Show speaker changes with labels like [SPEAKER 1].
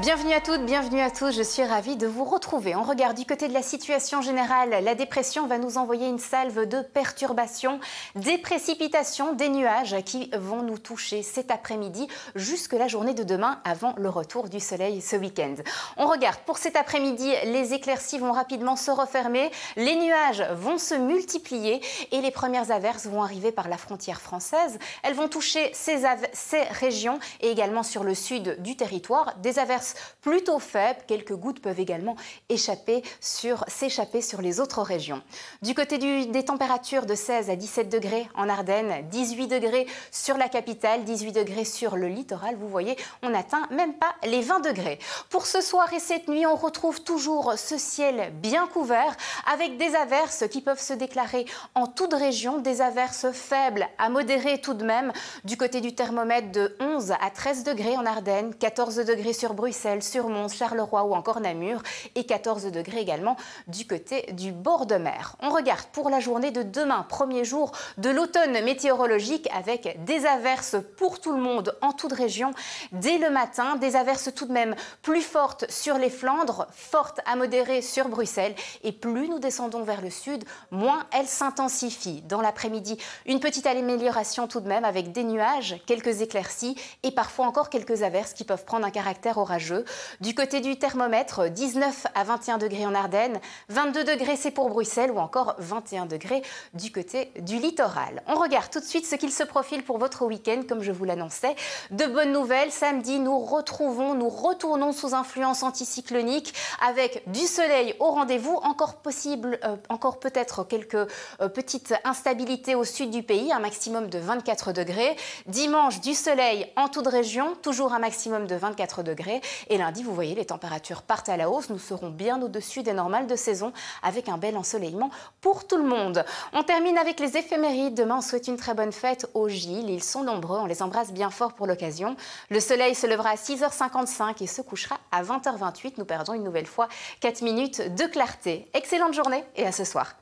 [SPEAKER 1] Bienvenue à toutes, bienvenue à tous. Je suis ravie de vous retrouver. On regarde du côté de la situation générale. La dépression va nous envoyer une salve de perturbations, des précipitations, des nuages qui vont nous toucher cet après-midi jusque la journée de demain avant le retour du soleil ce week-end. On regarde pour cet après-midi, les éclaircies vont rapidement se refermer, les nuages vont se multiplier et les premières averses vont arriver par la frontière française. Elles vont toucher ces, ces régions et également sur le sud du territoire. Des averses plutôt faibles. Quelques gouttes peuvent également s'échapper sur les autres régions. Du côté des températures de 16 à 17 degrés en Ardennes, 18 degrés sur la capitale, 18 degrés sur le littoral. Vous voyez, on n'atteint même pas les 20 degrés. Pour ce soir et cette nuit, on retrouve toujours ce ciel bien couvert avec des averses qui peuvent se déclarer en toute région, des averses faibles à modérées tout de même. Du côté du thermomètre de 11 à 13 degrés en Ardennes, 14 degrés sur Bruxelles sur Mons, Charleroi ou encore Namur et 14 degrés également du côté du bord de mer. On regarde pour la journée de demain, premier jour de l'automne météorologique avec des averses pour tout le monde en toute région dès le matin, des averses tout de même plus fortes sur les Flandres, fortes à modérées sur Bruxelles et plus nous descendons vers le sud, moins elles s'intensifient. Dans l'après-midi, une petite amélioration tout de même avec des nuages, quelques éclaircies et parfois encore quelques averses qui peuvent prendre un caractère orageux du côté du thermomètre, 19 à 21 degrés en Ardennes, 22 degrés c'est pour Bruxelles ou encore 21 degrés du côté du littoral. On regarde tout de suite ce qu'il se profile pour votre week-end, comme je vous l'annonçais. De bonnes nouvelles, samedi, nous retrouvons, nous retournons sous influence anticyclonique avec du soleil au rendez-vous, encore possible, euh, encore peut-être quelques euh, petites instabilités au sud du pays, un maximum de 24 degrés. Dimanche, du soleil en toute région, toujours un maximum de 24 degrés. Et lundi, vous voyez, les températures partent à la hausse. Nous serons bien au-dessus des normales de saison avec un bel ensoleillement pour tout le monde. On termine avec les éphémérides. Demain, on souhaite une très bonne fête aux Gilles. Ils sont nombreux. On les embrasse bien fort pour l'occasion. Le soleil se levera à 6h55 et se couchera à 20h28. Nous perdons une nouvelle fois 4 minutes de clarté. Excellente journée et à ce soir.